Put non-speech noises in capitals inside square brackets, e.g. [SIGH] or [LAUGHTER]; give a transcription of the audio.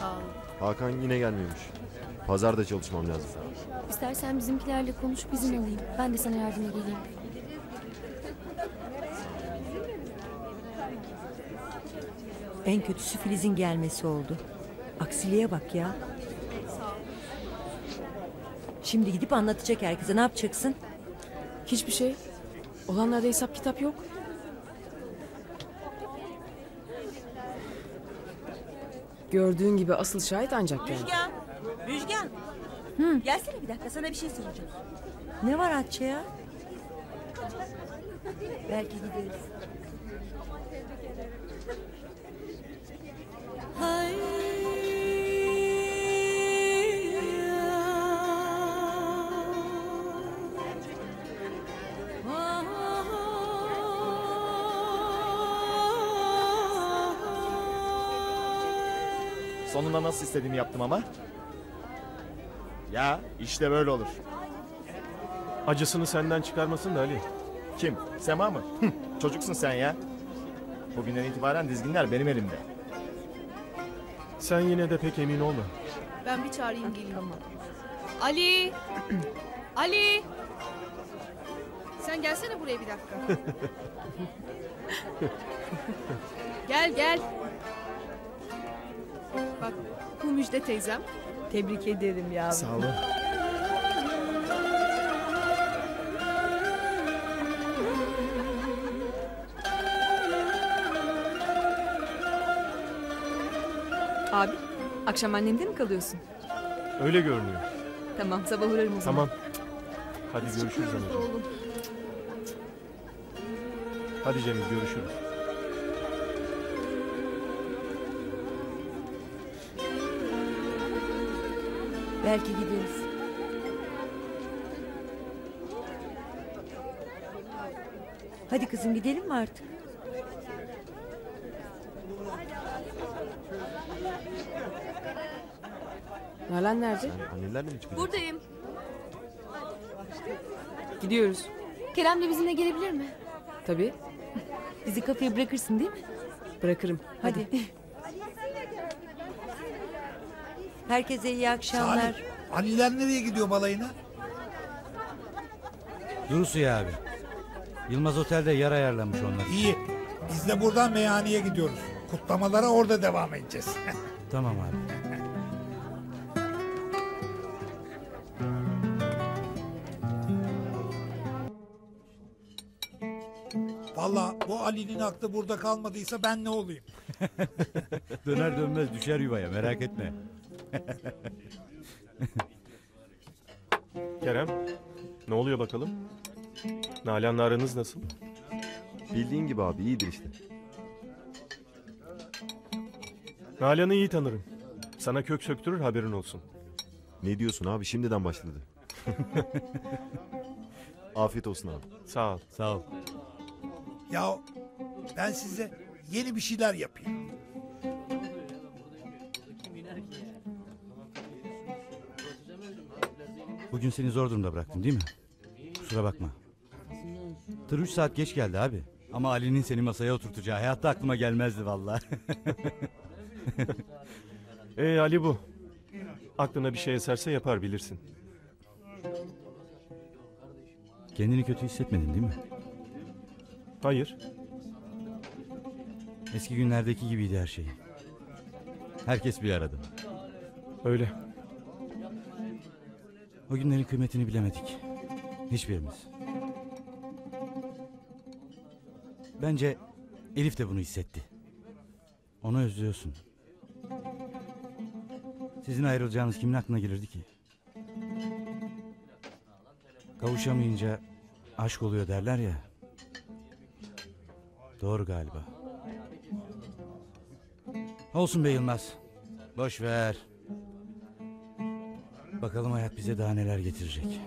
Sağ olun. Hakan yine gelmiyormuş. Pazarda çalışmam lazım. İstersen bizimkilerle konuş izin alayım. Ben de sana yardıma geleyim. En kötüsü Filiz'in gelmesi oldu. Aksiliğe bak ya. Şimdi gidip anlatacak herkese. Ne yapacaksın? Hiçbir şey. Olanlarda hesap kitap yok. Gördüğün gibi asıl şahit ancak geldi. Müjgan. Müjgan. Gelsene bir dakika sana bir şey soracağım. Ne var Hatice ya? Belki gideriz. Sonunda nasıl istediğimi yaptım ama. Ya işte böyle olur. Acısını senden çıkarmasın da Ali. Kim? Sema mı? Hıh, Çocuksun sen ya. Bugünden itibaren dizginler benim elimde. Sen yine de pek emin olma. Ben bir çağırayım geleyim. Ali! [CLEARS THROAT] Ali! Sen gelsene buraya bir dakika. [LAUGHS] gel gel. Bak bu Müjde teyzem. Tebrik ederim ya. Sağ olun. Abi akşam annemde mi kalıyorsun? Öyle görünüyor. Tamam sabah uğrarım o zaman. Tamam. Hadi görüşürüz anacığım. Hadi Cemil görüşürüz. Belki gideriz. Hadi kızım gidelim mi artık? Nalan nerede? Sen annelerle mi çıkacaksın? Buradayım. Gidiyoruz. Kerem de bizimle gelebilir mi? Tabii. Bizi kafeye bırakırsın değil mi? Bırakırım. Hadi. Herkese iyi akşamlar. Salih, Aliler nereye gidiyor balayına? Durusuya abi. Yılmaz Otel'de yer ayarlanmış onlar. İyi. Biz de buradan meyhaneye gidiyoruz. Kutlamalara orada devam edeceğiz. [LAUGHS] Tamam abi. Valla bu Ali'nin aklı burada kalmadıysa ben ne olayım? [LAUGHS] Döner dönmez düşer yuvaya merak etme. [LAUGHS] Kerem, ne oluyor bakalım? Nalan'la aranız nasıl? Bildiğin gibi abi iyidir işte. Nalan'ı iyi tanırım. Sana kök söktürür haberin olsun. Ne diyorsun abi şimdiden başladı. [LAUGHS] Afiyet olsun abi. Sağ ol. Sağ ol. Ya ben size yeni bir şeyler yapayım. Bugün seni zor durumda bıraktım değil mi? Kusura bakma. Tır 3 saat geç geldi abi. Ama Ali'nin seni masaya oturtacağı hayatta aklıma gelmezdi vallahi. [LAUGHS] Ee Ali bu. Aklına bir şey eserse yapar bilirsin. Kendini kötü hissetmedin değil mi? Hayır. Eski günlerdeki gibiydi her şey. Herkes bir arada. Öyle. O günlerin kıymetini bilemedik. Hiçbirimiz. Bence Elif de bunu hissetti. Onu özlüyorsun. Sizin ayrılacağınız kimin aklına gelirdi ki? Kavuşamayınca aşk oluyor derler ya. Doğru galiba. Olsun be Yılmaz. Boş ver. Bakalım hayat bize daha neler getirecek.